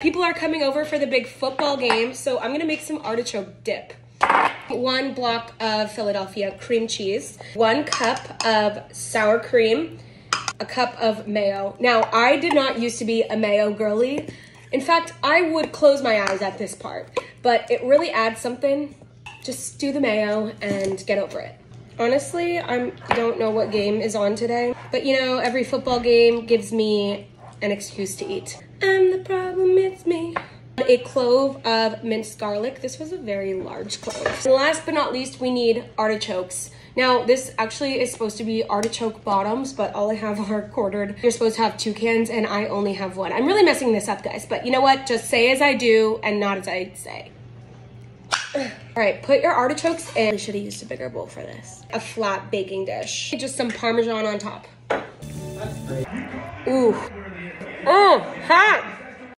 People are coming over for the big football game, so I'm gonna make some artichoke dip. One block of Philadelphia cream cheese, one cup of sour cream, a cup of mayo. Now, I did not used to be a mayo girly. In fact, I would close my eyes at this part, but it really adds something. Just do the mayo and get over it. Honestly, I don't know what game is on today, but you know, every football game gives me an excuse to eat. And the problem it's me. A clove of minced garlic. This was a very large clove. And last but not least, we need artichokes. Now, this actually is supposed to be artichoke bottoms, but all I have are quartered. You're supposed to have two cans, and I only have one. I'm really messing this up, guys, but you know what? Just say as I do and not as I say. All right, put your artichokes in. I should have used a bigger bowl for this. A flat baking dish. Just some Parmesan on top. Ooh. 嗯好。